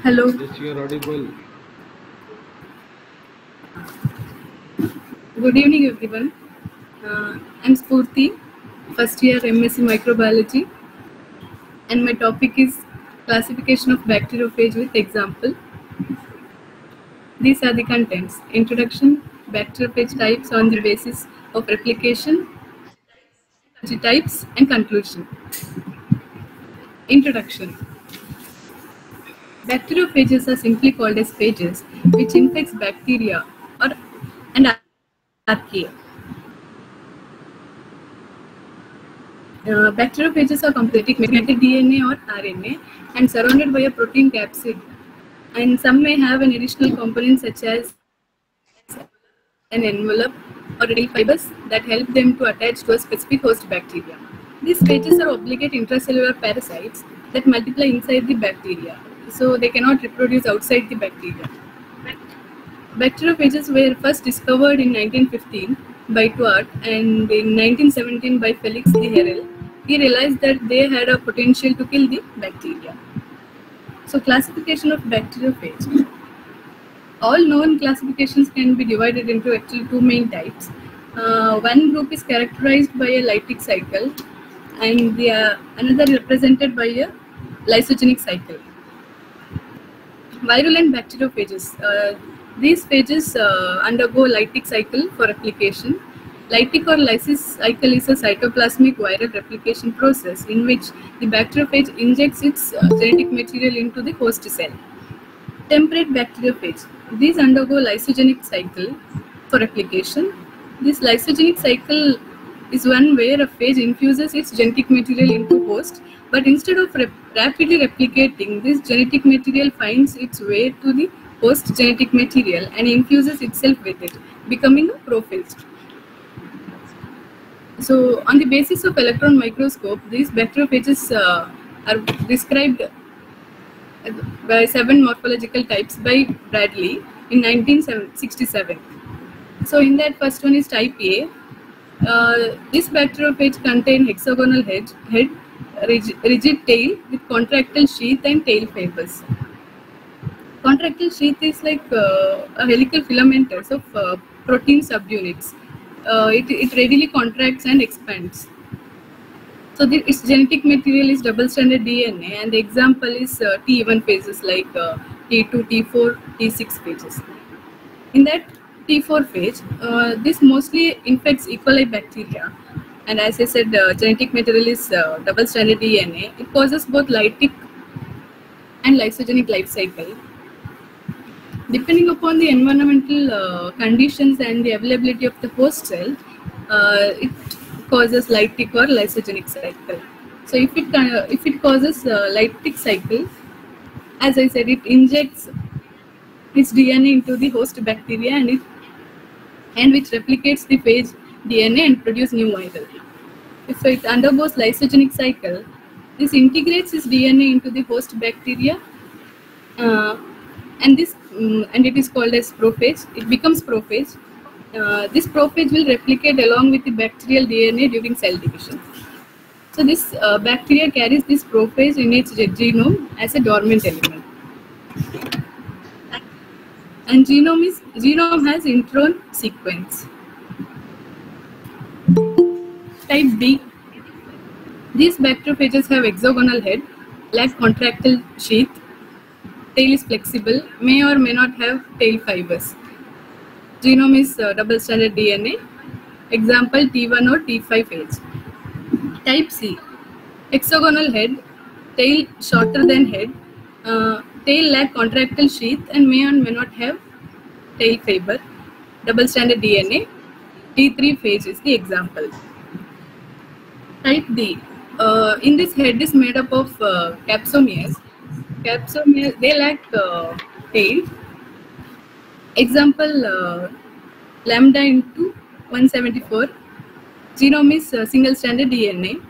Hello. Yes, you are audible. Good evening, everyone. Uh, I'm Spurti, first year MSc Microbiology, and my topic is classification of bacteriophage with example. These are the contents Introduction, bacteriophage types on the basis of replication, types, and conclusion. Introduction Bacteriophages are simply called as phages, which infects bacteria or and archaea. Uh, bacteriophages are completely made DNA or RNA and surrounded by a protein capsid. And some may have an additional component such as an envelope or tail fibers that help them to attach to a specific host bacteria. These phages are obligate intracellular parasites that multiply inside the bacteria, so they cannot reproduce outside the bacteria. Bacteriophages were first discovered in 1915 by Twort and in 1917 by Felix d'Herelle. He realized that they had a potential to kill the bacteria. So classification of bacteriophage. All known classifications can be divided into actually two main types. Uh, one group is characterized by a lytic cycle and the uh, another represented by a lysogenic cycle. Virulent bacteriophages. Uh, these phages uh, undergo lytic cycle for replication. Lytic or lysis cycle is a cytoplasmic viral replication process in which the bacteriophage injects its uh, genetic material into the host cell. Temperate bacteriophage. These undergo lysogenic cycle for replication. This lysogenic cycle is one where a phage infuses its genetic material into host, but instead of rapidly replicating, this genetic material finds its way to the host genetic material and infuses itself with it, becoming a prophage. So, on the basis of electron microscope, these bacteriophages uh, are described by seven morphological types by Bradley in 1967. So, in that first one is type A. Uh, this bacteriophage contain hexagonal head, head rigid, tail with contractile sheath and tail fibers. Contractile sheath is like uh, a helical filamentous of uh, protein subunits. Uh, it, it readily contracts and expands. So the, its genetic material is double-stranded DNA, and the example is uh, T1 phages like uh, T2, T4, T6 phages. In that T4 phage, uh, this mostly infects E. coli bacteria, and as I said, uh, genetic material is uh, double-stranded DNA. It causes both lytic and lysogenic life cycle. Depending upon the environmental uh, conditions and the availability of the host cell, uh, it causes lytic or lysogenic cycle. So if it uh, if it causes uh, lytic cycle, as I said, it injects its DNA into the host bacteria and it and which replicates the phage DNA and produce new viral. If it undergoes lysogenic cycle, this integrates its DNA into the host bacteria, uh, and this um, and it is called as prophage. It becomes prophage. Uh, this prophage will replicate along with the bacterial DNA during cell division. So this uh, bacteria carries this prophage in its genome as a dormant element. And genome is genome has intron sequence. Type B. These bacteriophages have hexagonal head, lack contractile sheath, tail is flexible, may or may not have tail fibers. Genome is uh, double-stranded DNA. Example T1 or T5 phage. Type C. Hexagonal head, tail shorter than head, uh, tail lack contractile sheath and may or may not have tail fiber. Double-stranded DNA. T3 phage is the example. Type D. Uh, in this head is made up of uh, capsomeres. Capsomeres, they lack uh, tail. Example, uh, lambda into 174. Genome is uh, single-stranded DNA.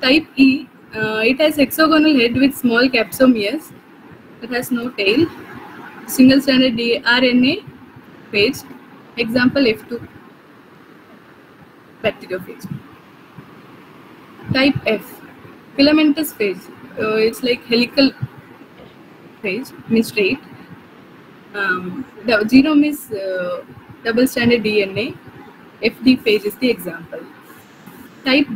Type E, uh, it has hexagonal head with small capsomeres. It has no tail. Single-stranded RNA phage. Example F2 bacteriophage. Type F, filamentous phase. Uh, it's like helical phase, means straight. Um, the genome is uh, double stranded DNA. FD phage is the example. Type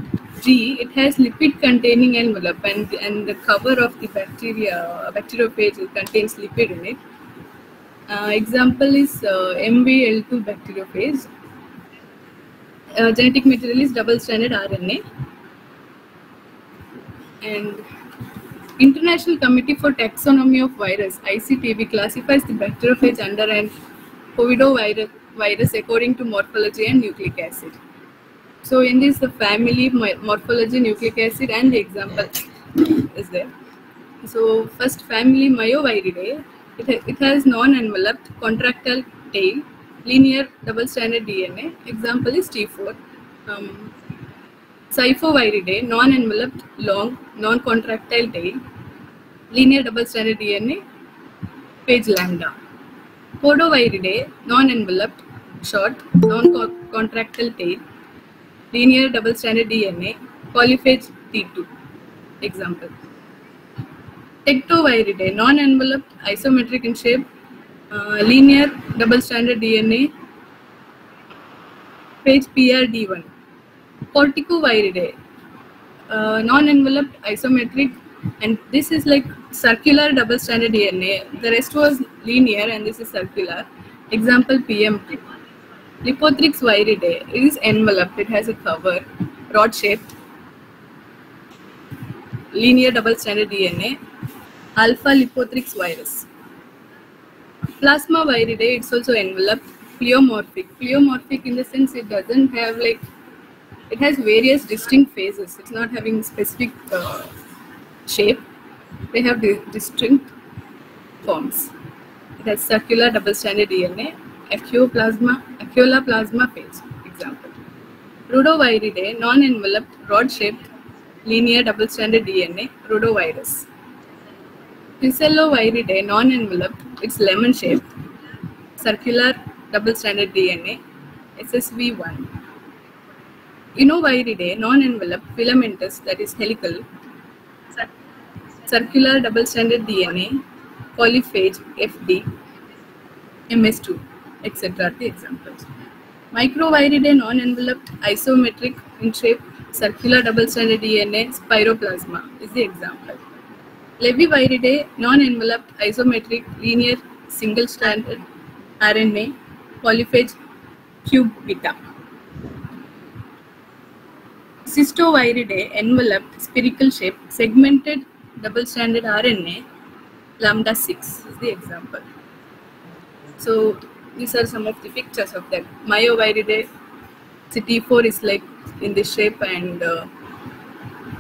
G, it has lipid containing envelope and, and the cover of the bacteria, bacteriophage contains lipid in it. Uh, example is uh, MVL2 bacteriophage. Uh, genetic material is double stranded RNA. And International Committee for Taxonomy of Virus, ICTV, classifies the bacteriophage under an ovidovirus virus according to morphology and nucleic acid. So in this, the family, morphology, nucleic acid, and the example is there. So first family Myoviridae, it, ha it has non-enveloped contractile tail, linear double-stranded DNA. Example is T4. Um, Siphoviridae, non-enveloped, long, non-contractile tail, linear double-stranded DNA, phage lambda. Podoviridae, non-enveloped, short, non-contractile tail, linear double-stranded DNA, coliphage T2. Example. Tectoviridae, non-enveloped, isometric in shape, uh, linear double-stranded DNA, phage PRD1. Corticoviridae, uh, non-enveloped, isometric, and this is like circular double-stranded DNA. The rest was linear and this is circular. Example PM2. Lipothrixviridae is enveloped, it has a cover, rod shaped, linear double stranded DNA, alpha lipothrix virus. Plasmaviridae, it's also enveloped, pleomorphic. Pleomorphic in the sense it doesn't have like, it has various distinct phases. It's not having specific uh, shape. They have distinct forms. It has circular double stranded DNA Acholeplasma, Acheola plasma phage, example. Rudiviridae, non-enveloped, rod-shaped, linear double-stranded DNA, rudivirus. Cresseloviridae, non-enveloped, it's lemon-shaped, circular double-stranded DNA, SSV1. Inoviridae, non-enveloped, filamentous, that is helical, circular double-stranded DNA, coliphage, FD, MS2 etc. the examples. Microviridae non-enveloped isometric in shape circular double-stranded DNA spiroplasma is the example. Leviviridae non-enveloped isometric linear single-stranded RNA coliphage Q beta. Cystoviridae enveloped spherical shape segmented double-stranded RNA lambda 6 is the example. So these are some of the pictures of that. Myoviridae CT4 is like in this shape and uh,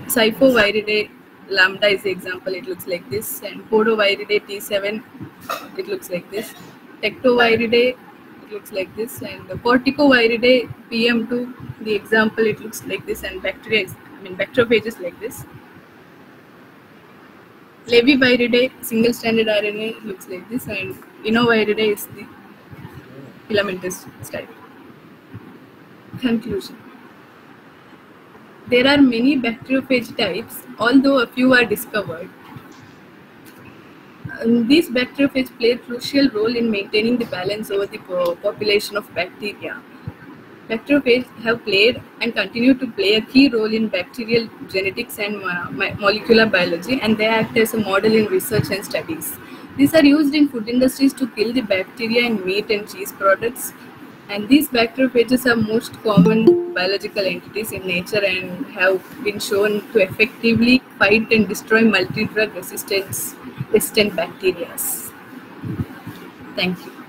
Siphoviridae lambda is the example, it looks like this and Podoviridae T7, it looks like this. Tectoviridae, looks like this and the Corticoviridae PM2, the example, it looks like this and bacteria, is, I mean bacteriophages like this. Leviviridae, single-stranded RNA looks like this and Inoviridae is the filamentous style. Conclusion. There are many bacteriophage types, although a few are discovered. Um, these bacteriophages play a crucial role in maintaining the balance over the population of bacteria. Bacteriophages have played and continue to play a key role in bacterial genetics and molecular biology, and they act as a model in research and studies. These are used in food industries to kill the bacteria in meat and cheese products. And these bacteriophages are most common biological entities in nature and have been shown to effectively fight and destroy multi-drug resistance resistant bacteria. Thank you.